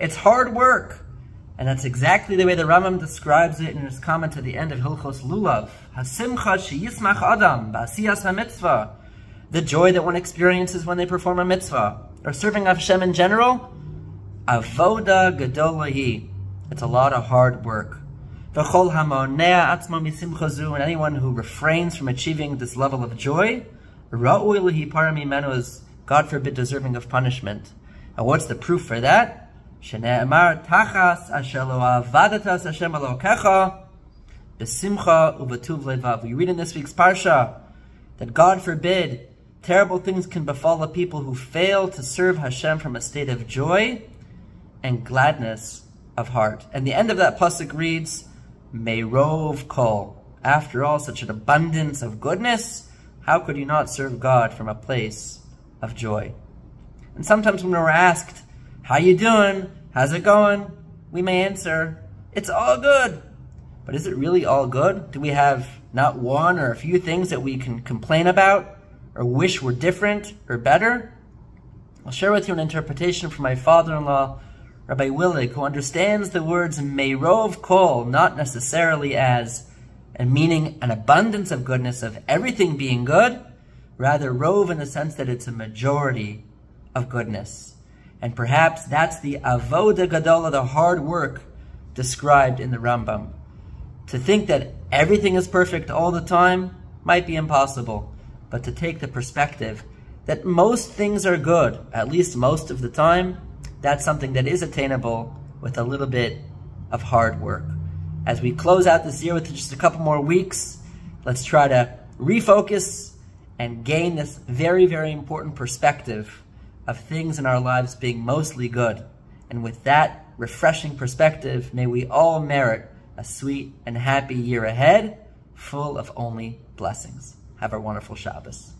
It's hard work. And that's exactly the way the Rambam describes it in his comment at the end of Hilchos Lulav. Hasimcha sheyismach adam ba'asiyas ha-mitzvah. The joy that one experiences when they perform a mitzvah. Or serving Hashem in general. Avoda gedolahi. It's a lot of hard work. V'chol hamonea atzmo misimcha And anyone who refrains from achieving this level of joy, ra'ui lehi paramimenu is, God forbid, deserving of punishment. And what's the proof for that? besimcha levav. We read in this week's parsha that God forbid terrible things can befall a people who fail to serve Hashem from a state of joy and gladness of heart. And the end of that pasuk reads, "Meirov kol. After all, such an abundance of goodness, how could you not serve God from a place of joy? And sometimes when we're asked how you doing? How's it going? We may answer, it's all good. But is it really all good? Do we have not one or a few things that we can complain about or wish were different or better? I'll share with you an interpretation from my father-in-law, Rabbi Willig, who understands the words Meirov Kol not necessarily as and meaning an abundance of goodness of everything being good, rather rove in the sense that it's a majority of goodness. And perhaps that's the avoda gadola, the hard work described in the Rambam. To think that everything is perfect all the time might be impossible, but to take the perspective that most things are good, at least most of the time, that's something that is attainable with a little bit of hard work. As we close out this year with just a couple more weeks, let's try to refocus and gain this very, very important perspective of things in our lives being mostly good. And with that refreshing perspective, may we all merit a sweet and happy year ahead, full of only blessings. Have a wonderful Shabbos.